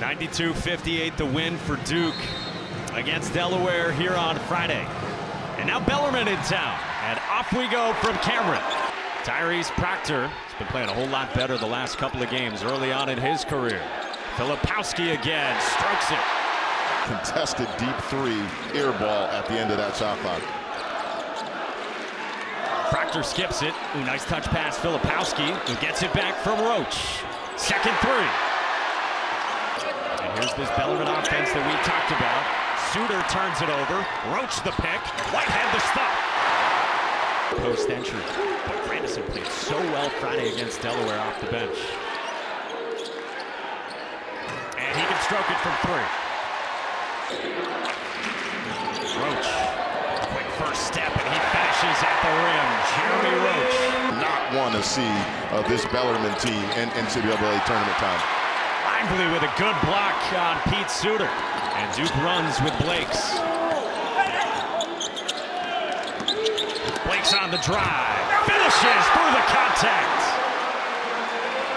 92-58 the win for Duke against Delaware here on Friday. And now Bellarmine in town. And off we go from Cameron. Tyrese Proctor has been playing a whole lot better the last couple of games early on in his career. Filipowski again, strokes it. Contested deep three, air ball at the end of that shot clock. Proctor skips it. Ooh, nice touch pass, Filipowski, who gets it back from Roach. Second three. Here's this Bellarmine offense that we talked about. Suter turns it over. Roach the pick. Whitehead the stop. Post entry. But Grandison played so well Friday against Delaware off the bench. And he can stroke it from three. Roach. Quick first step, and he finishes at the rim. Jeremy Roach. Not want to see uh, this Bellarmine team in NCAA tournament time. With a good block on Pete Suter. And Duke runs with Blakes. Blakes on the drive. Finishes through the contact.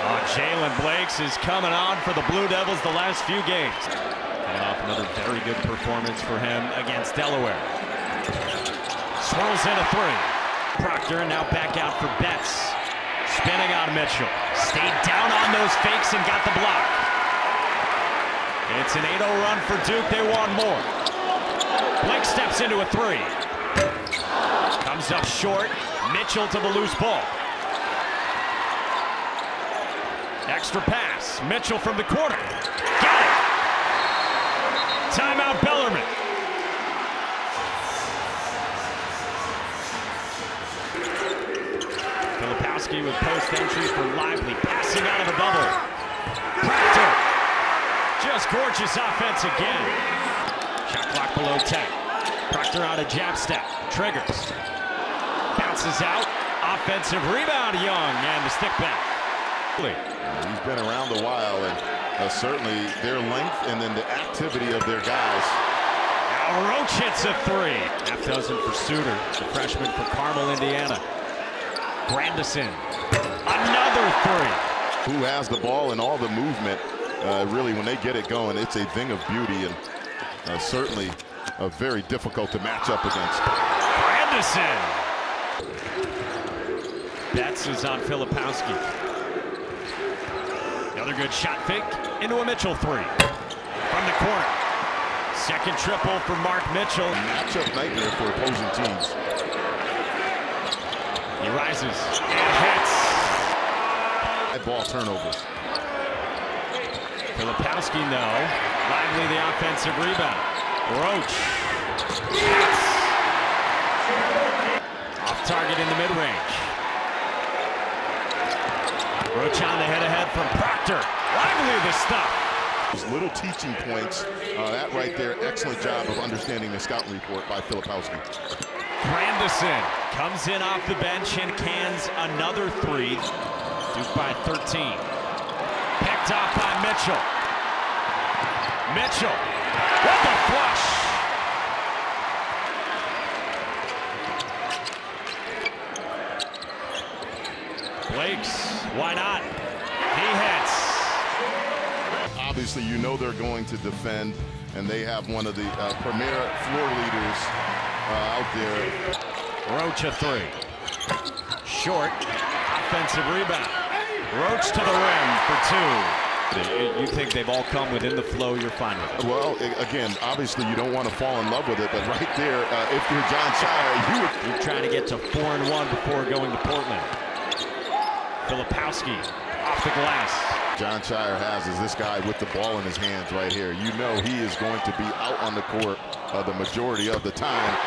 Oh, Jaylen Blakes is coming on for the Blue Devils the last few games. Coming off another very good performance for him against Delaware. Swirls in a three. Proctor now back out for Betts. Mitchell. Stayed down on those fakes and got the block. It's an 8-0 run for Duke. They want more. Blake steps into a three. Comes up short. Mitchell to the loose ball. Extra pass. Mitchell from the corner. Got it. Timeout Bellarmine. With post entry for Lively. Passing out of the bubble. Proctor. Just gorgeous offense again. Shot clock below 10. Proctor on a jab step. Triggers. Bounces out. Offensive rebound, Young, and the stick back. He's been around a while, and uh, certainly their length and then the activity of their guys. Now Roach hits a three. Half dozen for Suter, the freshman from Carmel, Indiana. Grandison, another three. Who has the ball and all the movement, uh, really, when they get it going, it's a thing of beauty and uh, certainly uh, very difficult to match up against. Grandison. Betts is on Filipowski. Another good shot fake into a Mitchell three. From the corner. Second triple for Mark Mitchell. Matchup nightmare for opposing teams. He rises and hits. Ball turnovers. Filipowski, no. Lively the offensive rebound. Roach. Hits. Off target in the mid-range. Roach on the head-ahead from Proctor. Lively the stuff. Those little teaching points, uh, that right there, excellent job of understanding the scouting report by Filipowski. Grandison comes in off the bench and cans another three. Duke by 13. Picked off by Mitchell. Mitchell with the flush. Blakes, why not? He hits. Obviously, you know they're going to defend, and they have one of the uh, premier floor leaders uh, out there. Roach a three. Short. Offensive rebound. Roach to the rim for two. You think they've all come within the flow, you're fine with it. Well, again, obviously you don't want to fall in love with it, but right there, uh, if you're Jon Scheyer, you would... You're trying to get to four and one before going to Portland. Filipowski off the glass. Jon Scheyer has is this guy with the ball in his hands right here. You know he is going to be out on the court uh, the majority of the time.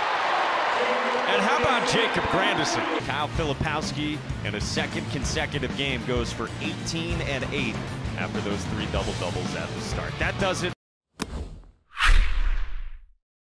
And how about Jacob Grandison? Kyle Filipowski in a second consecutive game goes for 18 and 8 after those three double doubles at the start. That does it